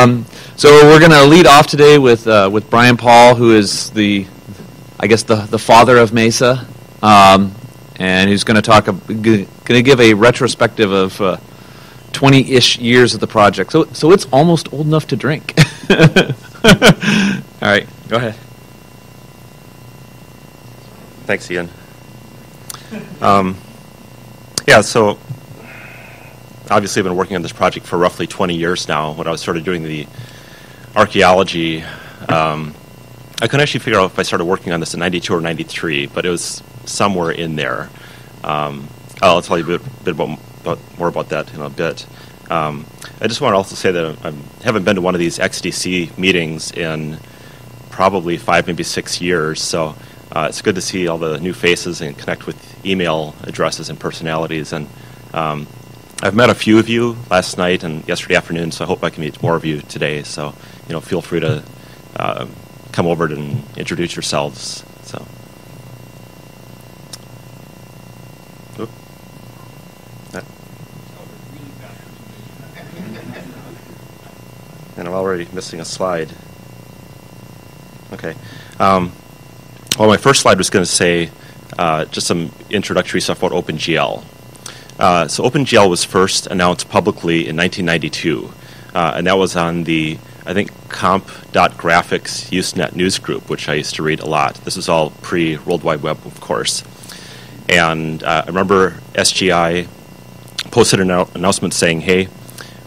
Um, so we're going to lead off today with uh, with Brian Paul, who is the, I guess the the father of Mesa, um, and who's going to talk, going to give a retrospective of uh, 20-ish years of the project. So so it's almost old enough to drink. All right, go ahead. Thanks, Ian. Um, yeah, so obviously I've been working on this project for roughly 20 years now. When I was sort of doing the archaeology, um, I couldn't actually figure out if I started working on this in 92 or 93, but it was somewhere in there. Um, I'll tell you a bit, bit about, about, more about that in a bit. Um, I just want to also say that I haven't been to one of these XDC meetings in probably five, maybe six years, so uh, it's good to see all the new faces and connect with email addresses and personalities. And um, I've met a few of you last night and yesterday afternoon, so I hope I can meet more of you today. So, you know, feel free to uh, come over and introduce yourselves. So. And I'm already missing a slide. Okay. Um, well, my first slide was going to say uh, just some introductory stuff about OpenGL. Uh, so OpenGL was first announced publicly in 1992, uh, and that was on the, I think, comp.graphics Usenet news group, which I used to read a lot. This was all pre-World Wide Web, of course. And uh, I remember SGI posted an announcement saying, hey,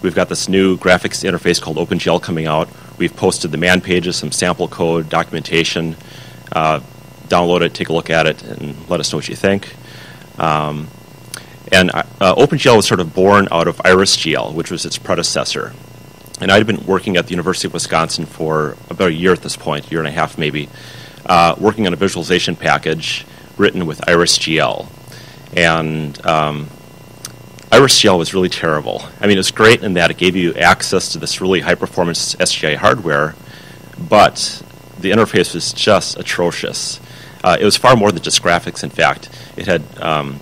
we've got this new graphics interface called OpenGL coming out. We've posted the man pages, some sample code, documentation. Uh, download it, take a look at it, and let us know what you think. Um, and uh, OpenGL was sort of born out of IrisGL, which was its predecessor. And I'd been working at the University of Wisconsin for about a year at this point, year and a half maybe, uh, working on a visualization package written with IrisGL. And um, IrisGL was really terrible. I mean, it was great in that it gave you access to this really high performance SGI hardware, but the interface was just atrocious. Uh, it was far more than just graphics, in fact. It had um,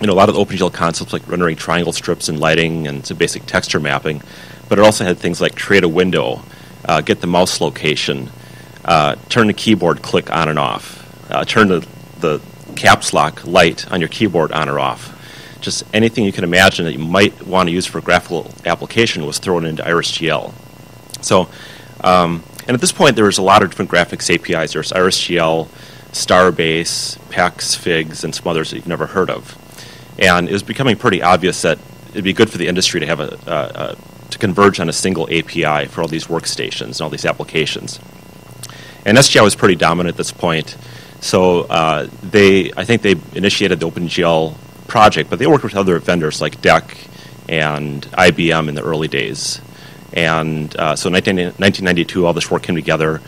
you know, a lot of the OpenGL concepts like rendering triangle strips and lighting and some basic texture mapping, but it also had things like create a window, uh, get the mouse location, uh, turn the keyboard click on and off, uh, turn the, the caps lock light on your keyboard on or off. Just anything you can imagine that you might want to use for a graphical application was thrown into IrisGL. So, um, and at this point, there was a lot of different graphics APIs. There's IrisGL, Starbase, PEX, PHIGS, and some others that you've never heard of. And it was becoming pretty obvious that it'd be good for the industry to have a, uh, to converge on a single API for all these workstations and all these applications. And SGI was pretty dominant at this point. So uh, they, I think they initiated the OpenGL project, but they worked with other vendors like DEC and IBM in the early days. And uh, so in 19, 1992, all this work came together.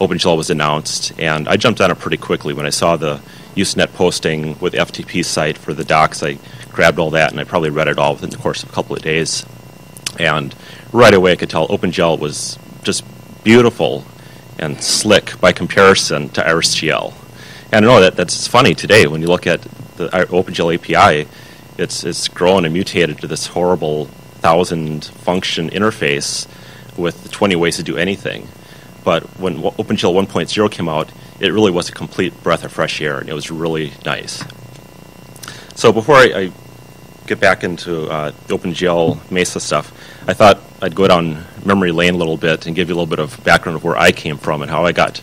OpenGL was announced, and I jumped on it pretty quickly when I saw the Usenet posting with FTP site for the docs. I grabbed all that and I probably read it all within the course of a couple of days. And right away I could tell OpenGL was just beautiful and slick by comparison to IrisGL. And I know that that's funny today when you look at the uh, OpenGL API, it's, it's grown and mutated to this horrible thousand function interface with 20 ways to do anything. But when OpenGL 1.0 came out, it really was a complete breath of fresh air, and it was really nice. So before I, I get back into uh, OpenGL Mesa stuff, I thought I'd go down memory lane a little bit and give you a little bit of background of where I came from and how I got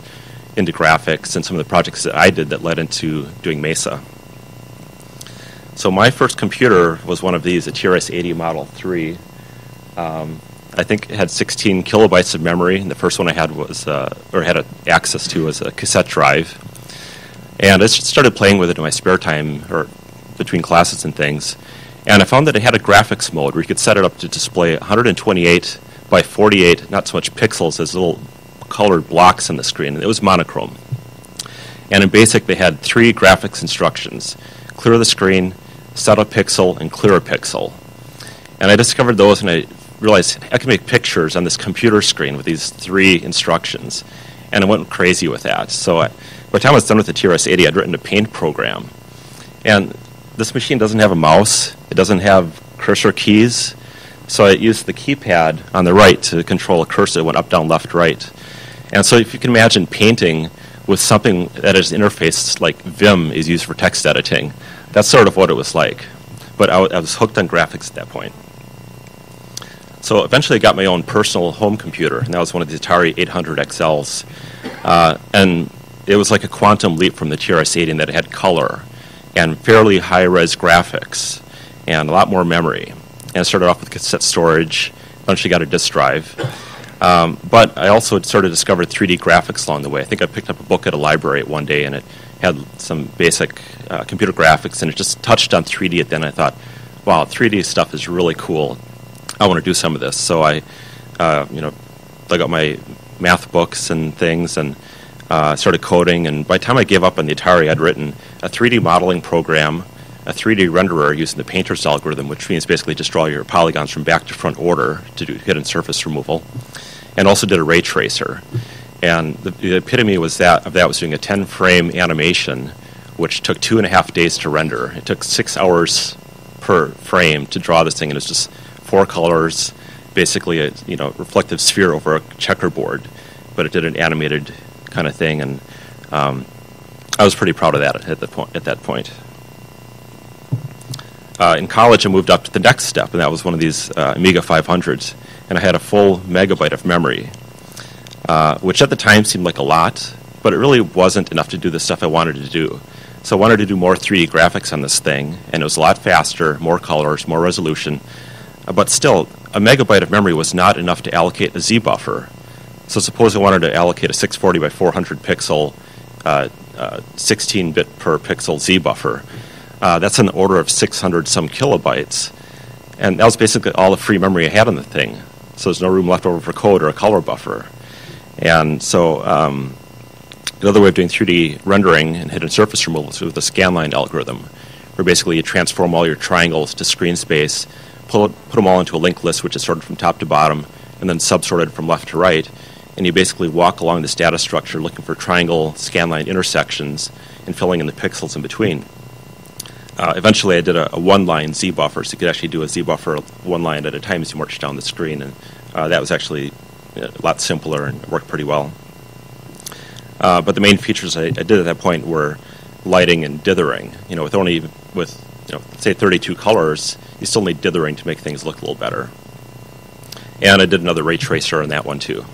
into graphics and some of the projects that I did that led into doing Mesa. So my first computer was one of these, a TRS-80 Model 3. Um, I think it had 16 kilobytes of memory. And the first one I had was, uh, or had access to, was a cassette drive. And I started playing with it in my spare time, or between classes and things. And I found that it had a graphics mode where you could set it up to display 128 by 48, not so much pixels as little colored blocks on the screen. It was monochrome. And in BASIC, they had three graphics instructions clear the screen, set a pixel, and clear a pixel. And I discovered those and I realized I can make pictures on this computer screen with these three instructions. And I went crazy with that. So I, by the time I was done with the TRS-80, I'd written a paint program. And this machine doesn't have a mouse. It doesn't have cursor keys. So I used the keypad on the right to control a cursor that went up, down, left, right. And so if you can imagine painting with something that is interfaced like Vim is used for text editing, that's sort of what it was like. But I was hooked on graphics at that point. So eventually I got my own personal home computer, and that was one of the Atari 800 XLs. Uh, and it was like a quantum leap from the TRS-80 in that it had color and fairly high-res graphics and a lot more memory. And I started off with cassette storage, eventually got a disk drive. Um, but I also sort of discovered 3D graphics along the way. I think I picked up a book at a library one day, and it had some basic uh, computer graphics, and it just touched on 3D. And then I thought, wow, 3D stuff is really cool. I want to do some of this. So I, uh, you know, dug out my math books and things, and uh, started coding. And by the time I gave up on the Atari, I'd written a 3D modeling program, a 3D renderer using the painter's algorithm, which means basically just draw your polygons from back to front order to do hidden surface removal, and also did a ray tracer. And the, the epitome was that of that was doing a 10 frame animation, which took two and a half days to render. It took six hours per frame to draw this thing, and it's just four colors, basically a you know reflective sphere over a checkerboard, but it did an animated kind of thing, and um, I was pretty proud of that at the point. At that point, uh, in college, I moved up to the next step, and that was one of these uh, Amiga 500s, and I had a full megabyte of memory, uh, which at the time seemed like a lot, but it really wasn't enough to do the stuff I wanted to do. So I wanted to do more 3D graphics on this thing, and it was a lot faster, more colors, more resolution. Uh, but still, a megabyte of memory was not enough to allocate a Z buffer. So suppose I wanted to allocate a 640 by 400 pixel, 16 uh, uh, bit per pixel Z buffer. Uh, that's in the order of 600 some kilobytes. And that was basically all the free memory I had on the thing. So there's no room left over for code or a color buffer. And so um, another way of doing 3D rendering and hidden surface removal is with the scanline algorithm, where basically you transform all your triangles to screen space, pull, put them all into a linked list, which is sorted from top to bottom, and then subsorted from left to right. And you basically walk along this data structure looking for triangle scanline intersections and filling in the pixels in between. Uh, eventually, I did a, a, one-line Z buffer, so you could actually do a Z buffer one line at a time as you march down the screen, and uh, that was actually a lot simpler and worked pretty well. Uh, but the main features I, I, did at that point were lighting and dithering. You know, with only with you know say 32 colors, you still need dithering to make things look a little better. And I did another ray tracer on that one too.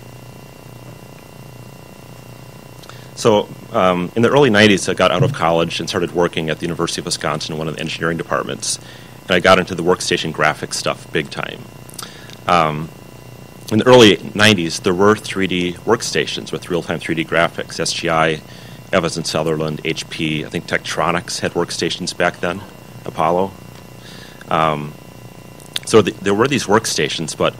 So um, in the early 90s, I got out of college and started working at the University of Wisconsin in one of the engineering departments. And I got into the workstation graphics stuff big time. Um, in the early 90s, there were 3D workstations with real-time 3D graphics. SGI, Evans and Sutherland, HP, I think Tektronix had workstations back then, Apollo. Um, so the, there were these workstations, but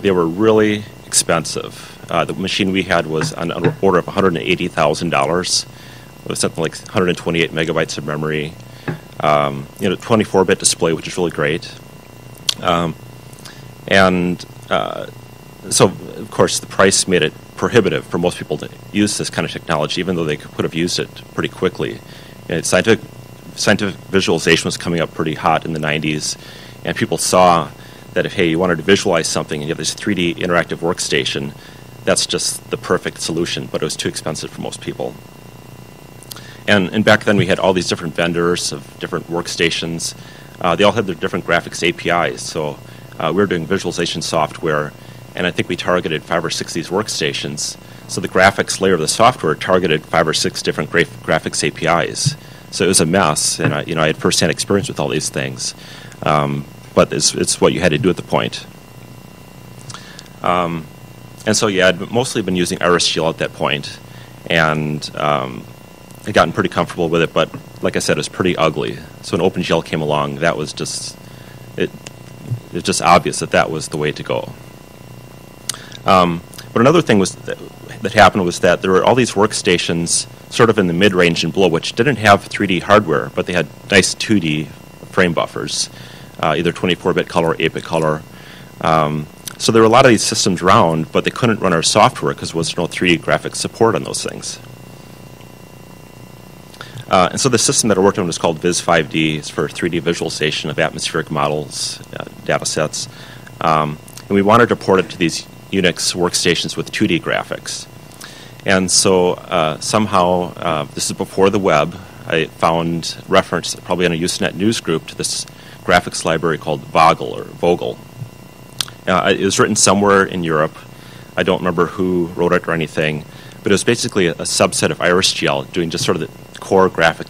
they were really expensive. Uh, the machine we had was on an order of $180,000 with something like 128 megabytes of memory, um, you know, 24-bit display, which is really great. Um, and uh, so, of course, the price made it prohibitive for most people to use this kind of technology, even though they could have used it pretty quickly. And scientific, scientific visualization was coming up pretty hot in the 90s, and people saw that if, hey, you wanted to visualize something and you have this 3D interactive workstation, that's just the perfect solution, but it was too expensive for most people. And, and back then we had all these different vendors of different workstations. Uh, they all had their different graphics APIs. So uh, we were doing visualization software, and I think we targeted five or six of these workstations. So the graphics layer of the software targeted five or six different gra- graphics APIs. So it was a mess, and I, you know I had firsthand experience with all these things. Um, but it's, it's what you had to do at the point. Um, and so, yeah, I'd mostly been using IrisGL at that point, and um, I'd gotten pretty comfortable with it. But like I said, it was pretty ugly. So when OpenGL came along, that was just it. It's just obvious that that was the way to go. Um, but another thing was that, happened was that there were all these workstations sort of in the mid-range and below, which didn't have 3D hardware, but they had nice 2D frame buffers, uh, either 24-bit color or 8-bit color. Um, so there were a lot of these systems around, but they couldn't run our software because there was no 3D graphics support on those things. Uh, and so the system that I worked on was called Vis5D. It's for 3D visualization of atmospheric models, uh, data sets. Um, and we wanted to port it to these Unix workstations with 2D graphics. And so uh, somehow, uh, this is before the web, I found reference, probably in a Usenet news group, to this graphics library called VOGL or VOGL. Uh, it was written somewhere in Europe. I don't remember who wrote it or anything, but it was basically a, a subset of IrisGL doing just sort of the core graphic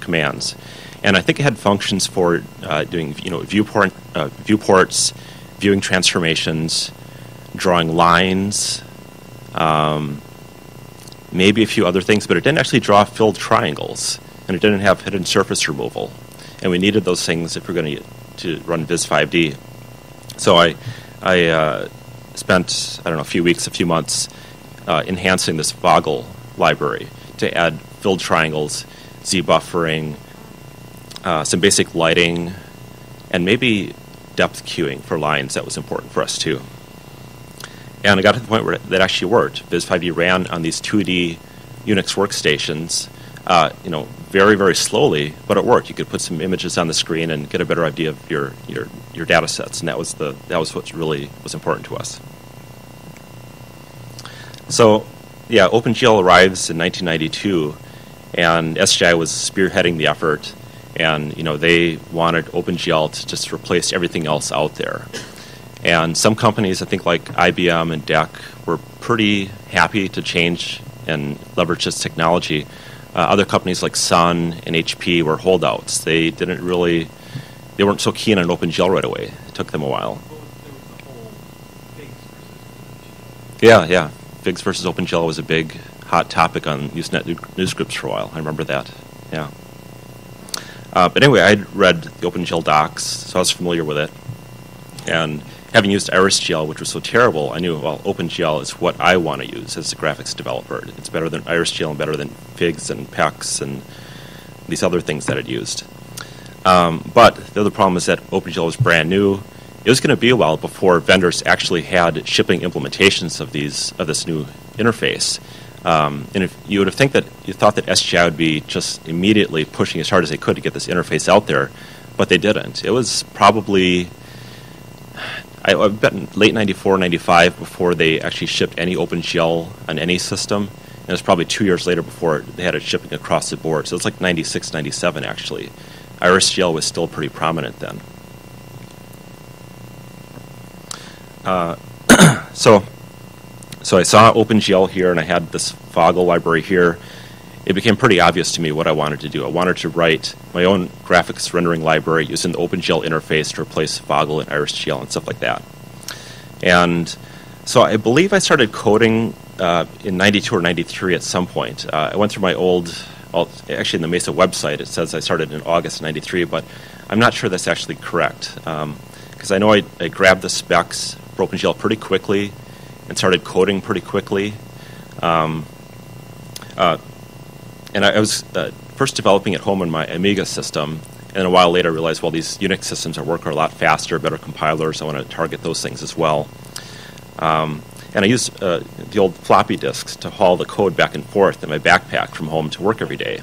commands. And I think it had functions for uh, doing, you know, viewport, uh, viewports, viewing transformations, drawing lines, um, maybe a few other things, but it didn't actually draw filled triangles, and it didn't have hidden surface removal. And we needed those things if we're going to to run Vis5D. So I, I uh, spent I don't know a few weeks, a few months uh, enhancing this VOGL library to add filled triangles, Z buffering, uh, some basic lighting, and maybe depth cueing for lines that was important for us too. And I got to the point where that actually worked. Vis5D ran on these 2D Unix workstations, uh, you know, very, very slowly, but it worked. You could put some images on the screen and get a better idea of your, your, your data sets, and that was, the, that was what really was important to us. So, yeah, OpenGL arrives in 1992, and SGI was spearheading the effort, and, you know, they wanted OpenGL to just replace everything else out there. And some companies, I think like IBM and DEC, were pretty happy to change and leverage this technology. Uh, other companies like Sun and HP were holdouts. They didn't really, they weren't so keen on OpenGL right away. It took them a while. Yeah, yeah. PHIGS versus OpenGL was a big hot topic on Usenet newsgroups for a while. I remember that. Yeah. Uh, but anyway, I'd read the OpenGL docs, so I was familiar with it. And having used IrisGL, which was so terrible, I knew, well, OpenGL is what I want to use as a graphics developer. It's better than IrisGL and better than PHIGS and PEX and these other things that I'd used. Um, but the other problem is that OpenGL was brand new. It was going to be a while before vendors actually had shipping implementations of these of this new interface. Um, and if you would have think that you thought that SGI would be just immediately pushing as hard as they could to get this interface out there, but they didn't. It was probably I, I bet late 94, 95 before they actually shipped any OpenGL on any system. And it was probably two years later before they had it shipping across the board. So it's like 96, 97 actually. IrisGL was still pretty prominent then. Uh, so, so I saw OpenGL here, and I had this VOGL library here. It became pretty obvious to me what I wanted to do. I wanted to write my own graphics rendering library using the OpenGL interface to replace VOGL and IrisGL and stuff like that. And so I believe I started coding uh, in 92 or 93 at some point. Uh, I went through my old, actually in the Mesa website, it says I started in August 93, but I'm not sure that's actually correct. Because um, I know I, I, grabbed the specs for OpenGL pretty quickly and started coding pretty quickly. Um, uh, and I, I was uh, first developing at home on my Amiga system, and a while later I realized, well, these Unix systems are work are a lot faster, better compilers. I want to target those things as well. Um, and I used uh, the old floppy disks to haul the code back and forth in my backpack from home to work every day.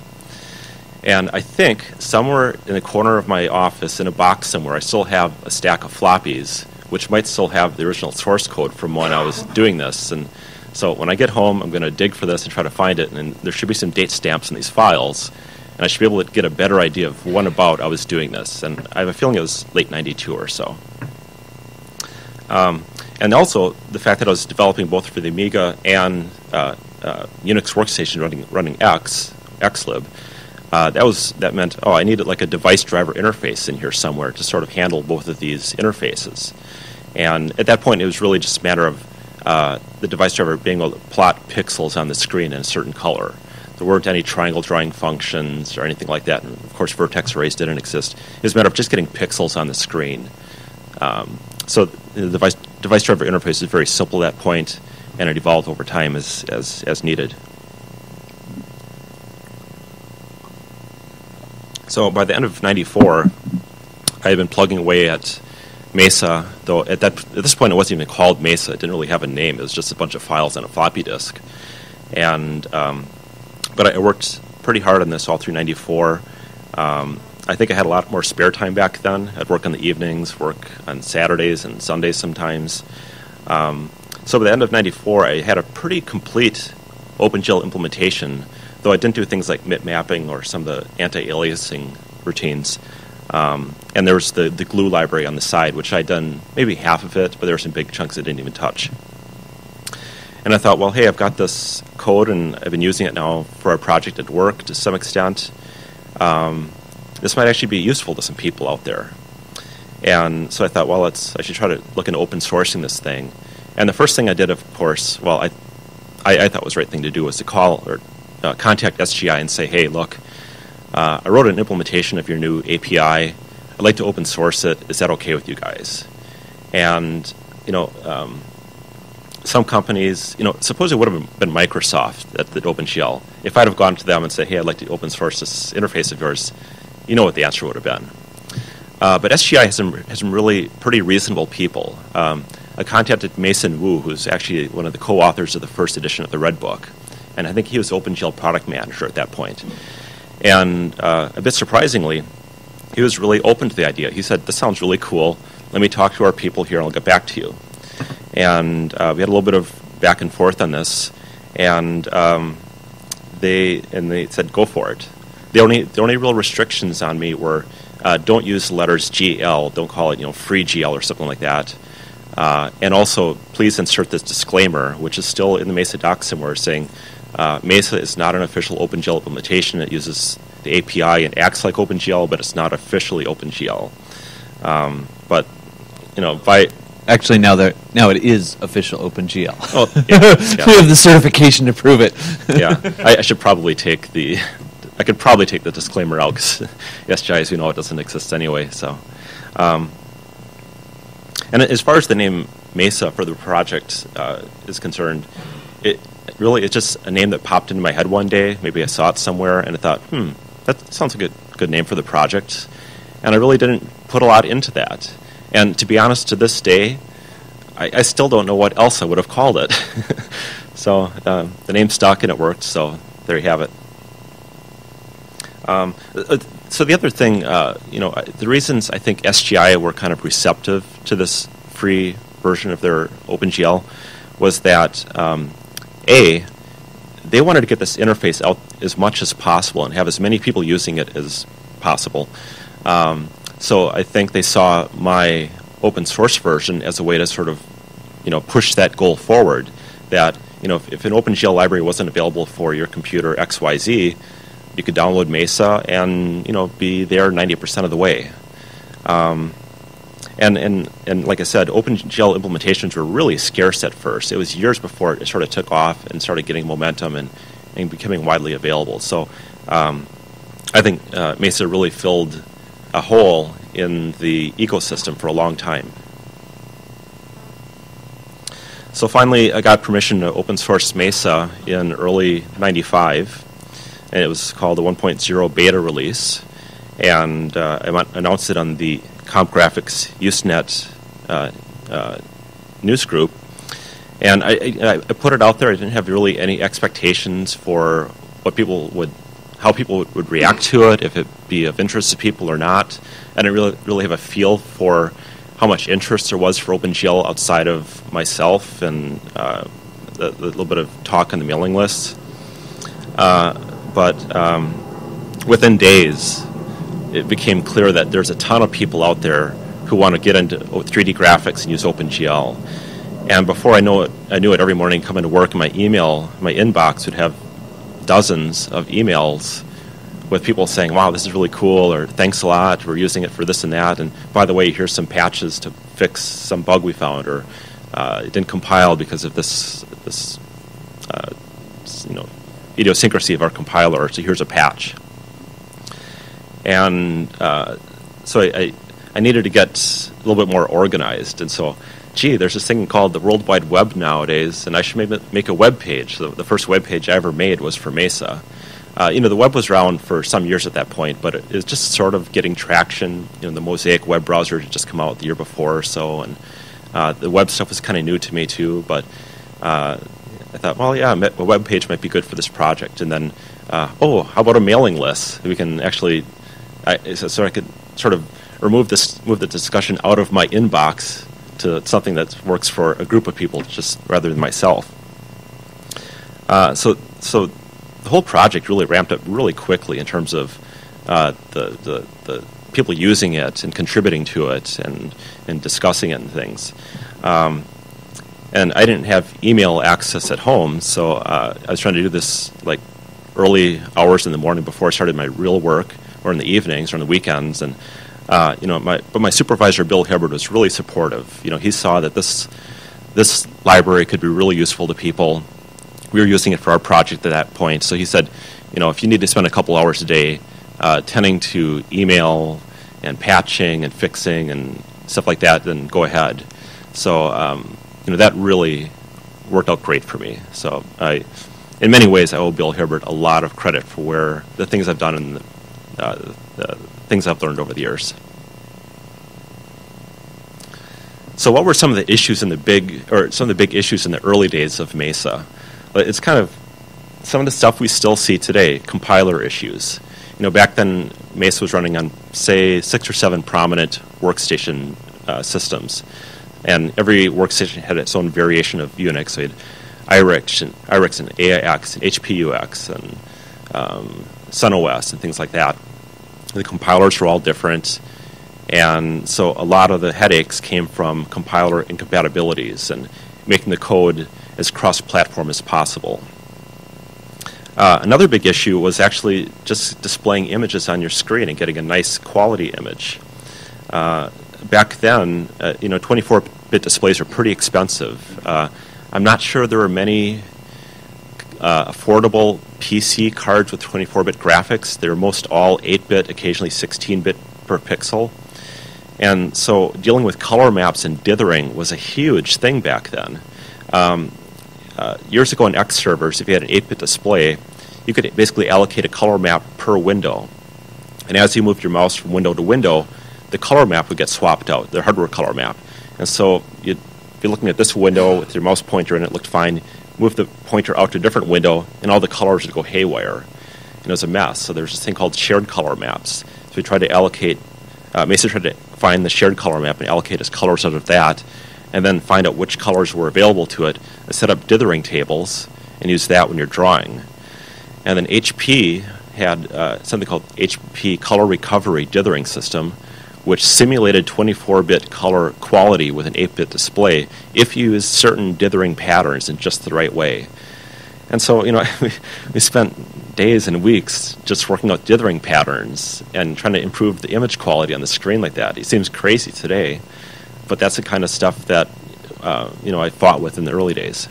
And I think somewhere in the corner of my office, in a box somewhere, I still have a stack of floppies, which might still have the original source code from when I was doing this. And so when I get home, I'm going to dig for this and try to find it, and there should be some date stamps in these files, and I should be able to get a better idea of when about I was doing this. And I have a feeling it was late 92 or so. Um, and also the fact that I was developing both for the Amiga and uh, uh, Unix workstation running, running X, XLib, uh, that was that meant oh I needed like a device driver interface in here somewhere to sort of handle both of these interfaces. And at that point, it was really just a matter of uh, the device driver being able to plot pixels on the screen in a certain color. There weren't any triangle drawing functions or anything like that. And of course, vertex arrays didn't exist. It was a matter of just getting pixels on the screen. Um, so the device, device driver interface is very simple at that point, and it evolved over time as, as, as needed. So by the end of 94, I had been plugging away at Mesa, though at that at this point it wasn't even called Mesa. It didn't really have a name. It was just a bunch of files on a floppy disk. And um, but I worked pretty hard on this all through '94. Um, I think I had a lot more spare time back then. I'd work in the evenings, work on Saturdays and Sundays sometimes. Um, so by the end of 94, I had a pretty complete OpenGL implementation, though I didn't do things like mipmapping or some of the anti-aliasing routines. Um, and there was the, the GLU library on the side, which I'd done maybe half of it, but there were some big chunks I didn't even touch. And I thought, well, hey, I've got this code and I've been using it now for a project at work to some extent. Um, this might actually be useful to some people out there. And so I thought, well, let's, I should try to look into open sourcing this thing. And the first thing I did, of course, well, I, I, I thought was the right thing to do was to call or uh, contact SGI and say, hey, look, uh, I wrote an implementation of your new API. I'd like to open source it. Is that okay with you guys? And, you know, um, some companies, you know, suppose it would have been Microsoft that did OpenGL. If I'd have gone to them and said, hey, I'd like to open source this interface of yours, you know what the answer would have been. Uh, but SGI has some, has some really pretty reasonable people. Um, I contacted Mason Woo, who's actually one of the co-authors of the first edition of the Red Book, and I think he was OpenGL product manager at that point. And uh, a bit surprisingly, he was really open to the idea. He said, "This sounds really cool. Let me talk to our people here, and I'll get back to you." And uh, we had a little bit of back and forth on this, and um, they and they said, "Go for it." The only the only real restrictions on me were uh, don't use letters GL. Don't call it you know free GL or something like that. Uh, and also, please insert this disclaimer, which is still in the Mesa doc somewhere, saying uh, Mesa is not an official OpenGL implementation. It uses the API and acts like OpenGL, but it's not officially OpenGL. Um, but you know, by Actually, now that now it is official OpenGL. oh, yeah, yeah. we have the certification to prove it. yeah, I, I should probably take the. I could probably take the disclaimer out because SGI, as we know, it doesn't exist anyway. So, um, and as far as the name Mesa for the project uh, is concerned, it really it's just a name that popped into my head one day. Maybe I saw it somewhere and I thought, hmm, that sounds like a good good name for the project. And I really didn't put a lot into that. And to be honest, to this day, I, I still don't know what else I would have called it. so uh, the name stuck and it worked. So there you have it. Um, uh, so the other thing, uh, you know, the reasons I think SGI were kind of receptive to this free version of their OpenGL was that um, a they wanted to get this interface out as much as possible and have as many people using it as possible. Um, so I think they saw my open source version as a way to sort of, you know, push that goal forward. That you know, if, if an OpenGL library wasn't available for your computer X Y Z, you could download Mesa and you know be there 90% of the way. Um, and, and, and like I said, OpenGL implementations were really scarce at first. It was years before it sort of took off and started getting momentum and, and becoming widely available. So um, I think uh, Mesa really filled a hole in the ecosystem for a long time. So finally, I got permission to open source Mesa in early 95 and it was called the 1.0 beta release. And uh, I announced it on the Comp Graphics Usenet uh, uh, news group. And I, I, I, put it out there. I didn't have really any expectations for what people would, how people would, react to it, if it be of interest to people or not. And I really, really have a feel for how much interest there was for OpenGL outside of myself and uh, the, the, little bit of talk on the mailing list. Uh, but um, within days, it became clear that there's a ton of people out there who want to get into 3D graphics and use OpenGL. And before I know it, I knew it every morning coming to work, my email, my inbox would have dozens of emails with people saying, "Wow, this is really cool," or "Thanks a lot, we're using it for this and that." And by the way, here's some patches to fix some bug we found, or uh, it didn't compile because of this this uh, idiosyncrasy of our compiler. So here's a patch. And uh, so I, I, I, needed to get a little bit more organized. And so, gee, there's this thing called the World Wide Web nowadays, and I should maybe make a web page. So the first web page I ever made was for Mesa. Uh, you know, the web was around for some years at that point, but it was just sort of getting traction. You know, the Mosaic web browser had just come out the year before or so, and uh, the web stuff was kind of new to me too. But uh, I thought, well, yeah, a web page might be good for this project. And then, uh, oh, how about a mailing list? We can actually I, so, so I could sort of remove this, move the discussion out of my inbox to something that works for a group of people, just rather than myself. Uh, so, so the whole project really ramped up really quickly in terms of uh, the, the, the people using it and contributing to it and, and discussing it and things. Um, and I didn't have email access at home, so uh, I was trying to do this like early hours in the morning before I started my real work, or in the evenings or on the weekends. And uh, you know, my but my supervisor Bill Hibbard was really supportive. You know, he saw that this this library could be really useful to people. We were using it for our project at that point, so he said, you know, if you need to spend a couple hours a day uh, tending to email and patching and fixing and stuff like that, then go ahead. So um, you know that really worked out great for me. So I, in many ways, I owe Bill Hibbard a lot of credit for where the things I've done and the, uh, the things I've learned over the years. So, what were some of the issues in the big, or some of the big issues in the early days of Mesa? It's kind of some of the stuff we still see today, compiler issues. You know, back then, Mesa was running on, say, six or seven prominent workstation uh, systems, and every workstation had its own variation of Unix. So you had IRIX and, IRIX and AIX and HPUX and um, SunOS and things like that. The compilers were all different, and so a lot of the headaches came from compiler incompatibilities and making the code as cross-platform as possible. Uh, another big issue was actually just displaying images on your screen and getting a nice quality image. Uh, back then, uh, you know, 24-bit displays are pretty expensive. Uh, I'm not sure there were many uh, affordable PC cards with 24-bit graphics. They were most all 8-bit, occasionally 16-bit per pixel. And so dealing with color maps and dithering was a huge thing back then. Um, uh, years ago on X servers, if you had an 8 bit display, you could basically allocate a color map per window. And as you moved your mouse from window to window, the color map would get swapped out, the hardware color map. And so you'd looking at this window with your mouse pointer and it looked fine, move the pointer out to a different window, and all the colors would go haywire. And it was a mess. So there's this thing called shared color maps. So we tried to allocate, uh, Mesa tried to find the shared color map and allocate its colors out of that and then find out which colors were available to it, and set up dithering tables, and use that when you're drawing. And then HP had uh, something called HP Color Recovery Dithering System, which simulated 24-bit color quality with an 8-bit display if you used certain dithering patterns in just the right way. And so, you know, we spent days and weeks just working out dithering patterns and trying to improve the image quality on the screen like that. It seems crazy today, but that's the kind of stuff that uh, you know I fought with in the early days.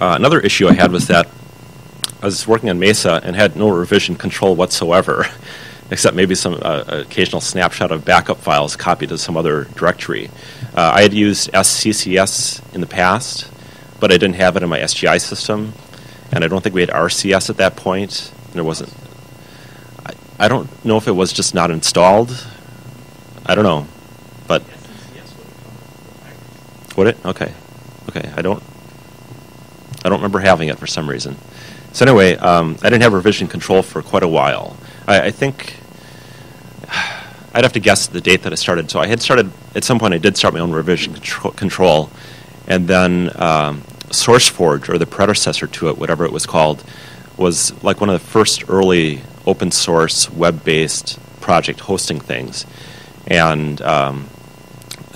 Uh, another issue I had was that I was working on Mesa and had no revision control whatsoever, except maybe some uh, occasional snapshot of backup files copied to some other directory. Uh, I had used SCCS in the past, but I didn't have it in my SGI system, and I don't think we had RCS at that point. There wasn't I don't know if it was just not installed. I don't know, but would it? Okay, okay. I don't. I don't remember having it for some reason. So anyway, um, I didn't have revision control for quite a while. I, I, think I'd have to guess the date that I started. So I had started at some point. I did start my own revision control, control and then um, SourceForge or the predecessor to it, whatever it was called, was like one of the first early open source web based project hosting things. And um,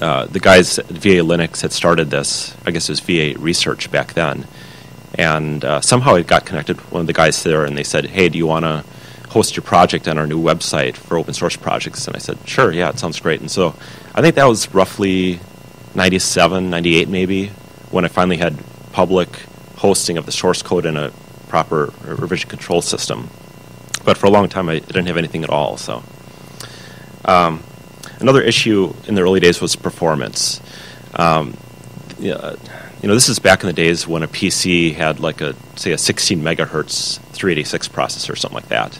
uh, the guys at VA Linux had started this, I guess it was VA Research back then. And uh, somehow I got connected with one of the guys there, and they said, Hey, do you want to host your project on our new website for open source projects? And I said, Sure, yeah, it sounds great. And so I think that was roughly 97, 98 maybe, when I finally had public hosting of the source code in a proper revision control system. But for a long time, I didn't have anything at all. So, um, another issue in the early days was performance. Um, you know, this is back in the days when a PC had like a say a 16 megahertz 386 processor or something like that,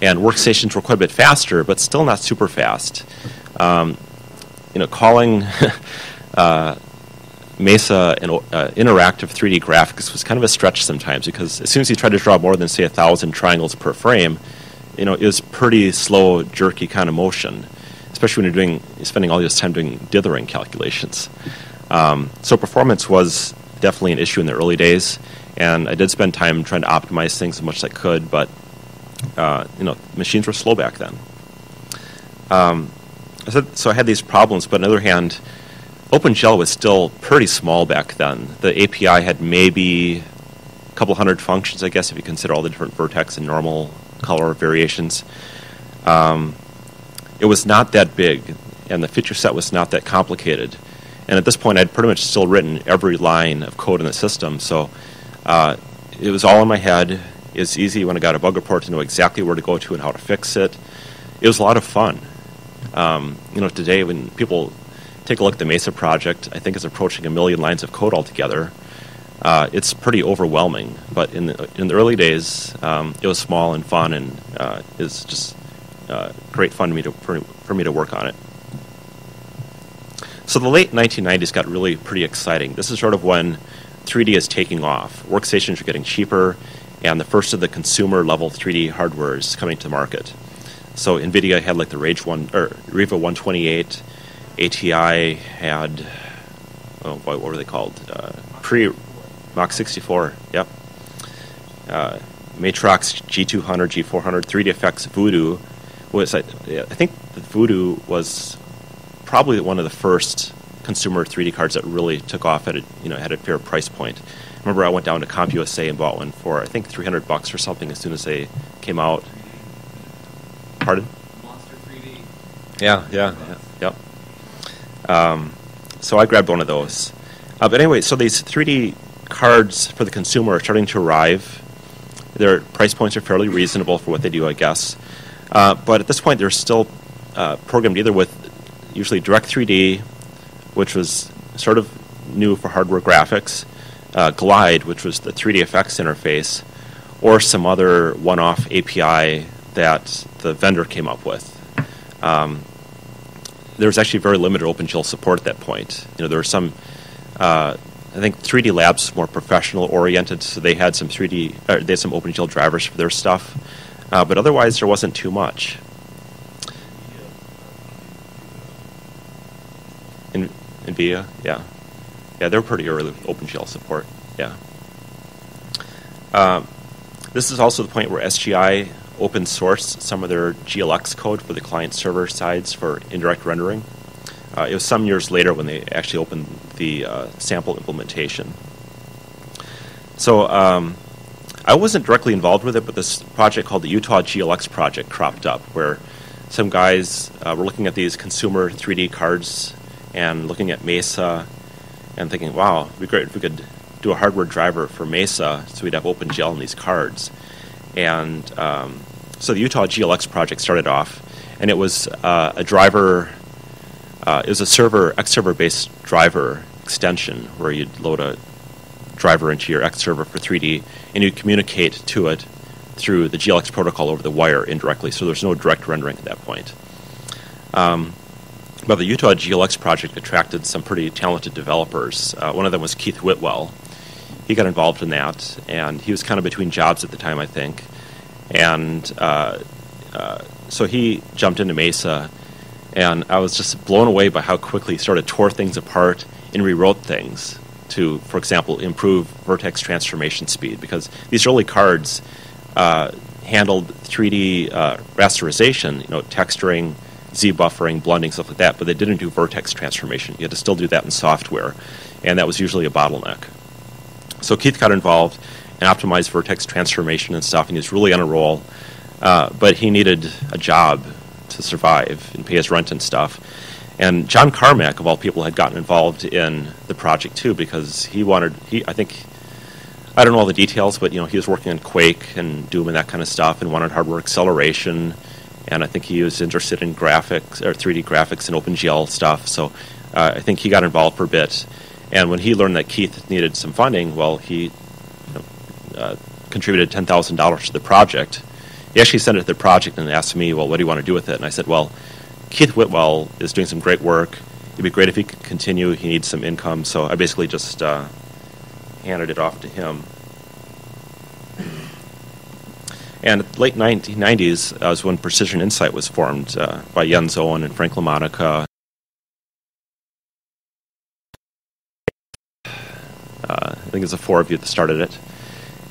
and workstations were quite a bit faster, but still not super fast. Um, you know, calling uh, Mesa and uh, interactive 3D graphics was kind of a stretch sometimes because as soon as you tried to draw more than say a thousand triangles per frame, you know, it was pretty slow, jerky kind of motion, especially when you're doing spending all this time doing dithering calculations. Um, so performance was definitely an issue in the early days, and I did spend time trying to optimize things as much as I could, but uh, you know, machines were slow back then. Um, so I had these problems, but on the other hand, OpenGL was still pretty small back then. The API had maybe a couple hundred functions, I guess, if you consider all the different vertex and normal color variations. Um, it was not that big, and the feature set was not that complicated. And at this point, I'd pretty much still written every line of code in the system, so uh, it was all in my head. It was easy when I got a bug report to know exactly where to go to and how to fix it. It was a lot of fun. Um, you know, today when people take a look at the Mesa project, I think it's approaching a million lines of code altogether. Uh, it's pretty overwhelming, but in the, in the early days, um, it was small and fun, and uh, is just uh, great fun me to, for, for me to work on it. So the late 1990s got really pretty exciting. This is sort of when 3D is taking off. Workstations are getting cheaper, and the first of the consumer level 3D hardware is coming to market. So NVIDIA had like the Rage one or Riva 128. ATI had oh, boy, what, were they called? Uh, pre Mach 64. Yep. Uh, Matrox G200, G400, 3dfx Voodoo was I, I think the Voodoo was probably one of the first consumer 3D cards that really took off at a you know had a fair price point. I remember I went down to CompUSA and bought one for I think 300 bucks or something as soon as they came out. Pardon? Monster 3D. Yeah, yeah, yeah yep. Um, so I grabbed one of those. Uh, but anyway, so these 3D cards for the consumer are starting to arrive. Their price points are fairly reasonable for what they do, I guess. Uh, but at this point, they're still uh, programmed either with usually Direct 3D, which was sort of new for hardware graphics, uh, Glide, which was the 3DFX interface, or some other one-off API that the vendor came up with. Um, there was actually very limited OpenGL support at that point. You know, there were some. Uh, I think 3D Labs more professional oriented, so they had some 3D. Uh, they had some OpenGL drivers for their stuff, uh, but otherwise there wasn't too much. In, Via, yeah, yeah, they're pretty early with OpenGL support. Yeah. Um, this is also the point where SGI open sourced some of their GLX code for the client server sides for indirect rendering. Uh, it was some years later when they actually opened the uh, sample implementation. So um, I wasn't directly involved with it, but this project called the Utah GLX project cropped up, where some guys uh, were looking at these consumer 3D cards and looking at Mesa and thinking, wow, it'd be great if we could do a hardware driver for Mesa so we'd have OpenGL in these cards. And um, so the Utah GLX project started off, and it was uh, a driver, uh, it was a server, X server based driver extension where you'd load a driver into your X server for 3D and you'd communicate to it through the GLX protocol over the wire indirectly. So there's no direct rendering at that point. Um, but the Utah GLX project attracted some pretty talented developers. Uh, one of them was Keith Whitwell. He got involved in that, and he was kind of between jobs at the time, I think. And uh, uh, so he jumped into Mesa, and I was just blown away by how quickly he sort of tore things apart and rewrote things to, for example, improve vertex transformation speed. Because these early cards uh, handled 3D uh, rasterization, you know, texturing, Z buffering, blending, stuff like that, but they didn't do vertex transformation. You had to still do that in software, and that was usually a bottleneck. So Keith got involved and optimized vertex transformation and stuff, and he was really on a roll. Uh, but he needed a job to survive and pay his rent and stuff. And John Carmack, of all people, had gotten involved in the project too because he wanted. He, I think, I don't know all the details, but you know, he was working on Quake and Doom and that kind of stuff, and wanted hardware acceleration. And I think he was interested in graphics or 3D graphics and OpenGL stuff. So uh, I think he got involved for a bit. And when he learned that Keith needed some funding, well, he you know, uh, contributed ten thousand dollars to the project. He actually sent it to the project and asked me, "Well, what do you want to do with it?" And I said, "Well." Keith Whitwell is doing some great work, it'd be great if he could continue. He needs some income, so I basically just uh, handed it off to him. And late 1990s uh, was when Precision Insight was formed uh, by Jens Owen and Frank LaMonica. Uh, I think it's the four of you that started it.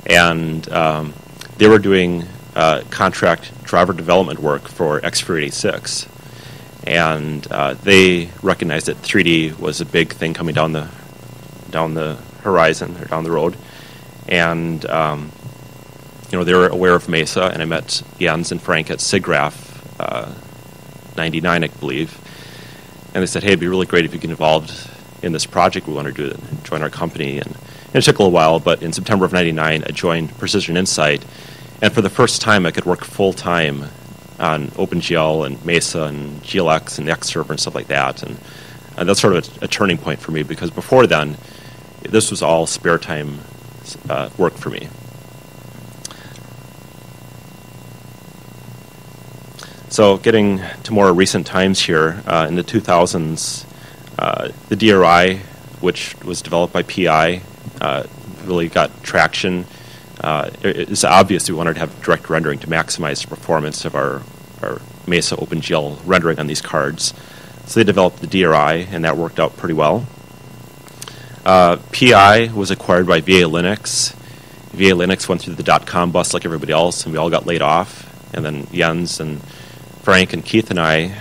And um, they were doing uh, contract driver development work for XFree86. And uh, they recognized that 3D was a big thing coming down the down the horizon or down the road. And um, you know, they were aware of Mesa, and I met Jens and Frank at SIGGRAPH uh, 99, I believe. And they said, hey, it'd be really great if you get involved in this project we want to do and join our company. And, and it took a little while, but in September of 99, I joined Precision Insight. And for the first time, I could work full time on OpenGL and Mesa and GLX and Xserver and stuff like that. And, and that's sort of a, a, turning point for me because before then, this was all spare time uh, work for me. So, getting to more recent times here, uh, in the 2000s, uh, the DRI, which was developed by PI, uh, really got traction. Uh, it's obvious we wanted to have direct rendering to maximize the performance of our, our Mesa OpenGL rendering on these cards. So they developed the DRI, and that worked out pretty well. Uh, PI was acquired by VA Linux. VA Linux went through the dot com bust like everybody else, and we all got laid off. And then Jens and Frank and Keith and I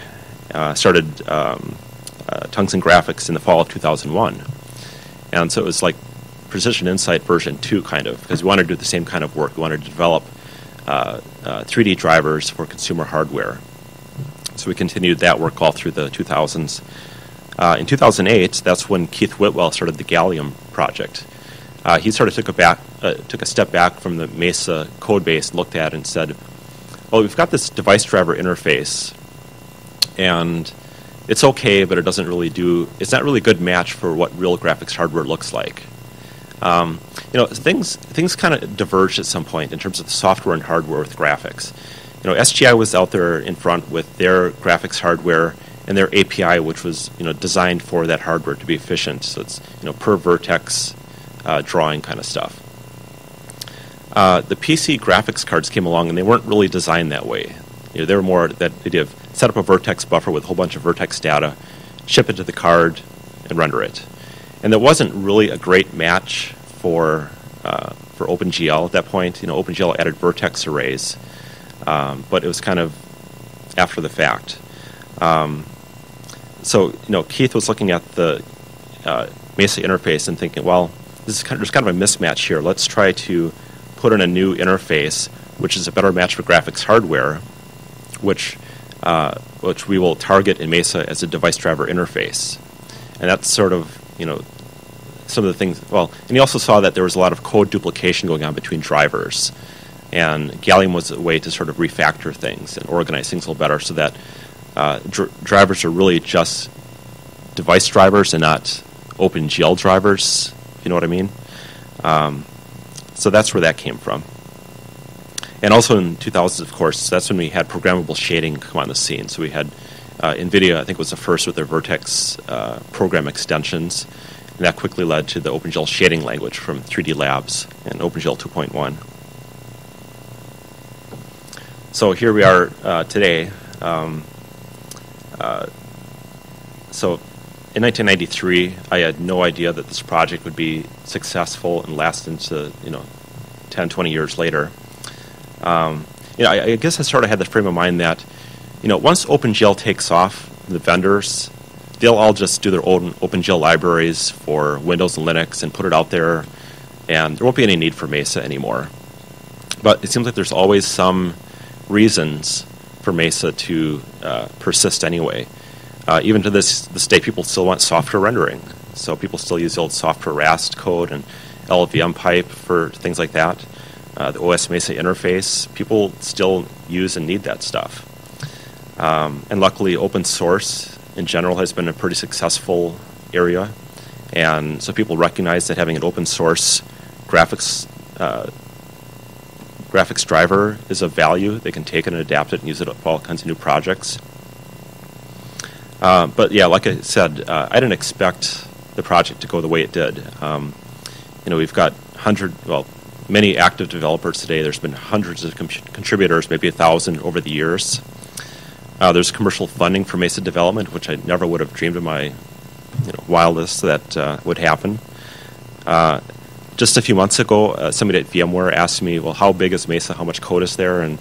uh, started um, uh, Tungsten Graphics in the fall of 2001. And so it was like Precision Insight version 2, kind of, because we wanted to do the same kind of work. We wanted to develop uh, 3D uh, drivers for consumer hardware. So we continued that work all through the 2000s. Uh, in 2008, that's when Keith Whitwell started the Gallium project. Uh, he sort of took a back, took a step back from the Mesa code base, looked at it, and said, well, we've got this device driver interface, and it's okay, but it doesn't really do, it's not really a good match for what real graphics hardware looks like. Um, you know, things, things kind of diverged at some point in terms of the software and hardware with graphics. You know, SGI was out there in front with their graphics hardware and their API, which was you know designed for that hardware to be efficient. So it's you know per vertex uh, drawing kind of stuff. Uh, the PC graphics cards came along and they weren't really designed that way. You know, they were more that idea of set up a vertex buffer with a whole bunch of vertex data, ship it to the card, and render it. And there wasn't really a great match for uh, for OpenGL at that point. You know, OpenGL added vertex arrays, um, but it was kind of after the fact. Um, so you know, Keith was looking at the uh, Mesa interface and thinking, well, this is kind of, there's kind of a mismatch here. Let's try to put in a new interface, which is a better match for graphics hardware, which uh, which we will target in Mesa as a device driver interface, and that's sort of you know some of the things. Well, and he also saw that there was a lot of code duplication going on between drivers, and Gallium was a way to sort of refactor things and organize things a little better, so that uh, dr- drivers are really just device drivers and not OpenGL drivers. If you know what I mean. Um, so that's where that came from. And also in 2000, of course, that's when we had programmable shading come on the scene. So we had uh, NVIDIA, I think, was the first with their Vertex uh, program extensions. And that quickly led to the OpenGL shading language from 3Dlabs and OpenGL 2.1. So here we are uh, today. Um, uh, so in 1993, I had no idea that this project would be successful and last into you know 10, 20 years later. Um, you know, I, I, guess I sort of had the frame of mind that you know once OpenGL takes off, the vendors they'll all just do their own OpenGL libraries for Windows and Linux and put it out there, and there won't be any need for Mesa anymore. But it seems like there's always some reasons for Mesa to uh, persist anyway. Uh, even to this, this day, people still want software rendering. So people still use the old software swrast code and llvmpipe for things like that. Uh, the OSMesa interface, people still use and need that stuff. Um, and luckily, open source in general has been a pretty successful area. And so people recognize that having an open source graphics uh, graphics driver is of value. They can take it and adapt it and use it for all kinds of new projects. Uh, but yeah, like I said, uh, I didn't expect the project to go the way it did. Um, you know, we've got hundred, well, many active developers today. There's been hundreds of contributors, maybe a thousand over the years. Uh, there's commercial funding for Mesa development, which I never would have dreamed in my you know, wildest that uh, would happen. Uh, just a few months ago, somebody at VMware asked me, "Well, how big is Mesa? How much code is there?" And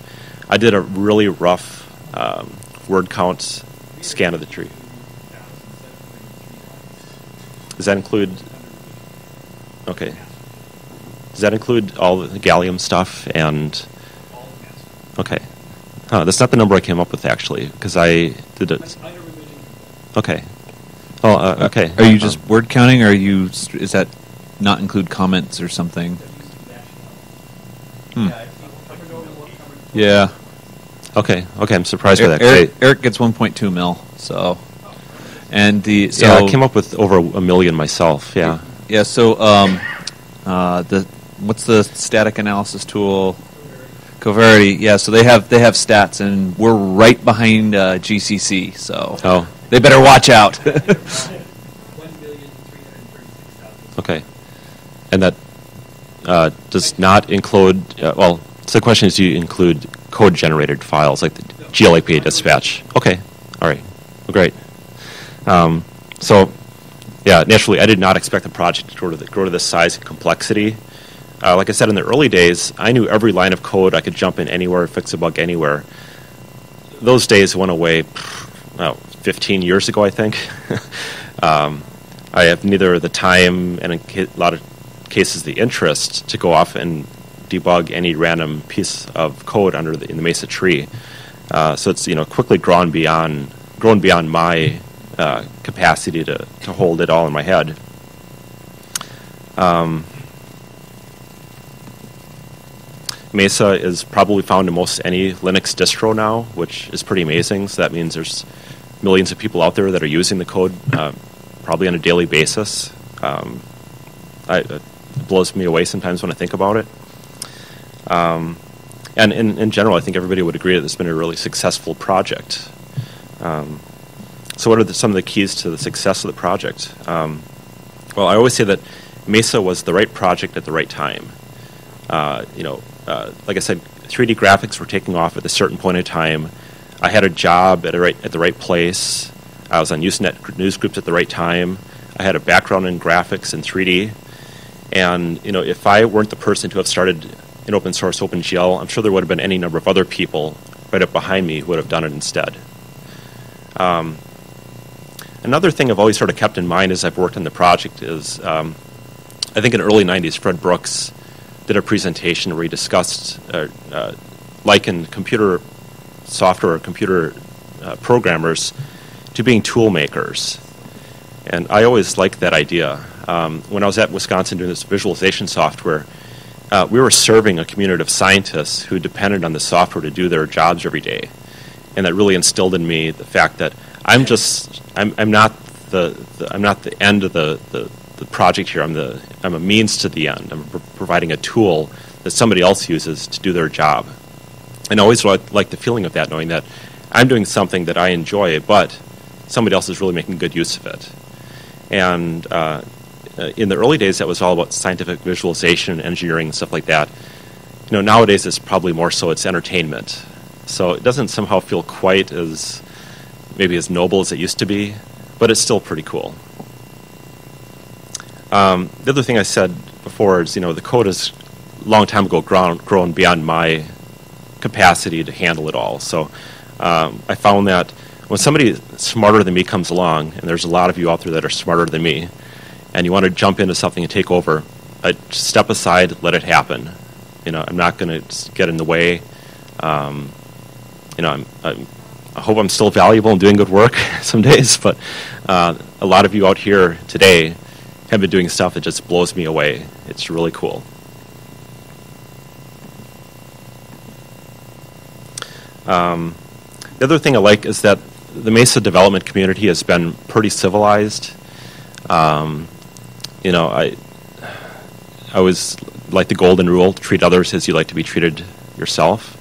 I did a really rough um, word count scan of the tree. Does that include? Okay. Does that include all the gallium stuff and? Okay. Huh, that's not the number I came up with actually, because I did it. Okay. Oh, uh, okay. Are you just Um, word counting, or are you? Is that not include comments or something? Hmm. Yeah. Okay? Okay, I'm surprised by that. that. 'cause Eric, Eric gets 1.2 mil. So, and the so yeah, I came up with over a million myself. Yeah. Yeah. So, um, uh, the what's the static analysis tool? Coverity. Yeah. So they have they have stats, and we're right behind uh, GCC. So Oh, they better watch out. okay. And that uh, does not include. Uh, well, so the question is, do you include code-generated files like the glapi dispatch? Okay. All right. Well, great. Um, so, yeah, naturally, I did not expect the project to grow to, the, grow to this size and complexity. Uh, like I said, in the early days, I knew every line of code. I could jump in anywhere, fix a bug anywhere. Those days went away well, 15 years ago, I think. um, I have neither the time and in a lot of cases the interest to go off and debug any random piece of code under the, in the Mesa tree. Uh, so it's you know quickly grown beyond grown beyond my uh, capacity to, to hold it all in my head. Um, Mesa is probably found in most any Linux distro now, which is pretty amazing. So that means there's millions of people out there that are using the code uh, probably on a daily basis. Um, I, it blows me away sometimes when I think about it. Um, and in, in general, I think everybody would agree that it's been a really successful project. Um, so, what are the, some of the keys to the success of the project? Um, well, I always say that Mesa was the right project at the right time. Uh, you know, uh, like I said, 3D graphics were taking off at a certain point in time. I had a job at, a right, at the right place. I was on Usenet news groups at the right time. I had a background in graphics and 3D. And you know, if I weren't the person to have started in open source OpenGL, I'm sure there would have been any number of other people right up behind me who would have done it instead. Um, another thing I've always sort of kept in mind as I've worked on the project is, um, I think in the early '90s, Fred Brooks did a presentation where he discussed, uh, uh, likened computer software, or computer uh, programmers to being tool makers. And I always liked that idea. Um, when I was at Wisconsin doing this visualization software, uh, we were serving a community of scientists who depended on the software to do their jobs every day. And that really instilled in me the fact that I'm just, I'm, I'm not the, the, I'm not the end of the, the, the project here. I'm, the, I'm a means to the end. I'm pro- providing a tool that somebody else uses to do their job. And I always like, like the feeling of that, knowing that I'm doing something that I enjoy, but somebody else is really making good use of it. And uh, uh, in the early days, that was all about scientific visualization, engineering, stuff like that. You know, nowadays it's probably more so it's entertainment. So it doesn't somehow feel quite as maybe as noble as it used to be, but it's still pretty cool. Um, the other thing I said before is, you know, the code has long time ago grown, grown beyond my capacity to handle it all. So um, I found that when somebody smarter than me comes along, and there's a lot of you out there that are smarter than me, and you want to jump into something and take over, I step aside, let it happen. You know, I'm not going to get in the way. Um, you know, I'm, I'm, I hope I'm still valuable and doing good work some days, but uh, a lot of you out here today have been doing stuff that just blows me away. It's really cool. Um, the other thing I like is that the Mesa development community has been pretty civilized. Um, you know, I I always like the golden rule: treat others as you like to be treated yourself.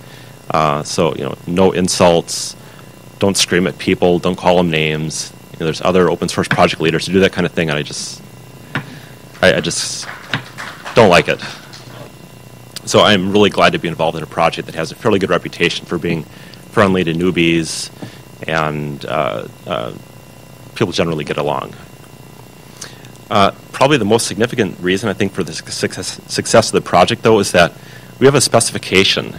Uh, so you know, no insults. don't scream at people, don't call them names. You know, there's other open source project leaders who do that kind of thing, and I just, I, I just don't like it. So I'm really glad to be involved in a project that has a fairly good reputation for being friendly to newbies, and uh, uh, people generally get along. Uh, probably the most significant reason I think for the success, success of the project, though, is that we have a specification.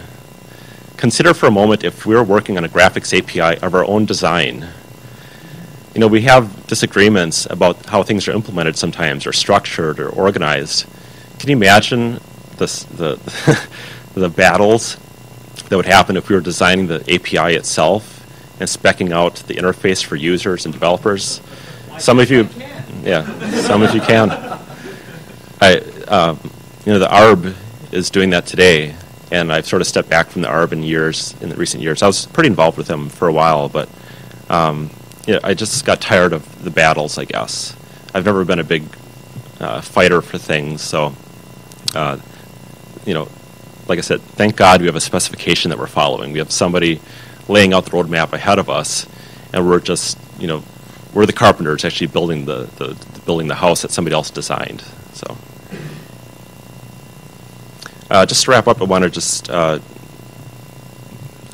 Consider for a moment if we were working on a graphics API of our own design. You know, we have disagreements about how things are implemented sometimes, or structured, or organized. Can you imagine the the battles that would happen if we were designing the API itself and specking out the interface for users and developers? Some of you, yeah, some of you can. I, um, you know, the ARB is doing that today, and I've sort of stepped back from the ARB in years, in the recent years. I was pretty involved with them for a while, but um, yeah, I just got tired of the battles, I guess. I've never been a big uh, fighter for things, so, uh, you know, like I said, thank God we have a specification that we're following. We have somebody laying out the roadmap ahead of us, and we're just, you know, we're the carpenters actually building the, the, the building the house that somebody else designed. So, uh, just to wrap up, I want to just uh,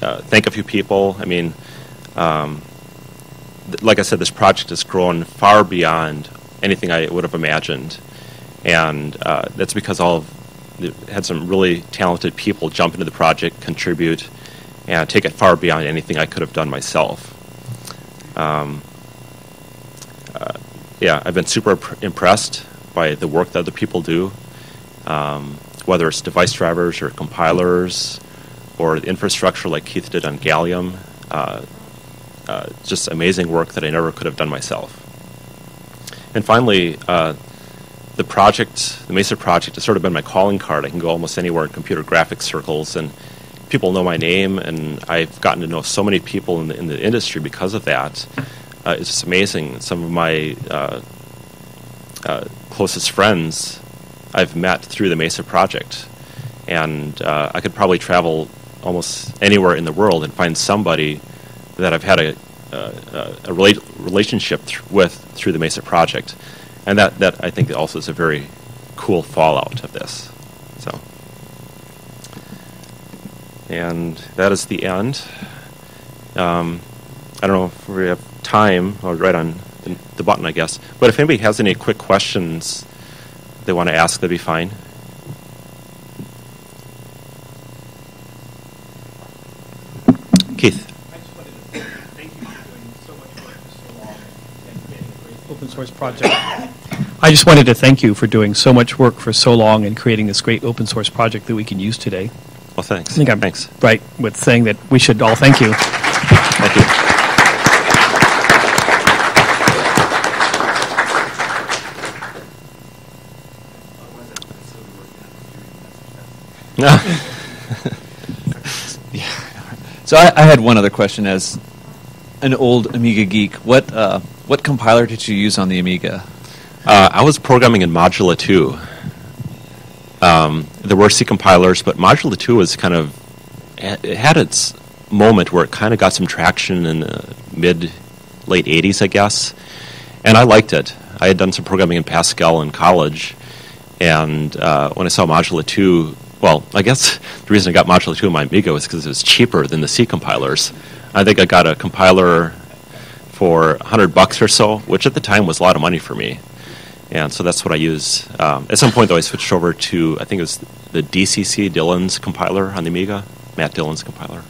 uh, thank a few people. I mean, um, like I said, this project has grown far beyond anything I would have imagined, and uh, that's because all of had some really talented people jump into the project, contribute, and take it far beyond anything I could have done myself. Um, yeah, I've been super impressed by the work that other people do, um, whether it's device drivers or compilers or the infrastructure like Keith did on Gallium. Uh, uh, just amazing work that I never could have done myself. And finally, uh, the project, the Mesa project, has sort of been my calling card. I can go almost anywhere in computer graphics circles, and people know my name, and I've gotten to know so many people in the, in the industry because of that uh, it's just amazing. Some of my uh, uh, closest friends I've met through the Mesa project, and uh, I could probably travel almost anywhere in the world and find somebody that I've had a, uh, a rela- relationship th- with through the Mesa project, and that that I think also is a very cool fallout of this. So, and that is the end. Um, I don't know if we have time, or right on the, the button, I guess. But if anybody has any quick questions they want to ask, that'd be fine. Keith. open source project. I just wanted to thank you for doing so much work for so long and creating this great open source project that we can use today. Well, thanks. I think I'm thanks. right with saying that we should all thank you. Thank you. yeah. So I, I, had one other question as an old Amiga geek. What uh, what compiler did you use on the Amiga? Uh, I was programming in Modula 2. Um, there were C compilers, but Modula 2 was kind of it had its moment where it kind of got some traction in the mid late 80s, I guess, and I liked it. I had done some programming in Pascal in college, and uh, when I saw Modula 2 well, I guess the reason I got Modula 2 in my Amiga was because it was cheaper than the C compilers. I think I got a compiler for 100 bucks or so, which at the time was a lot of money for me. And so that's what I use. Um, at some point, though, I switched over to, I think it was the DCC Dillon's compiler on the Amiga, Matt Dillon's compiler.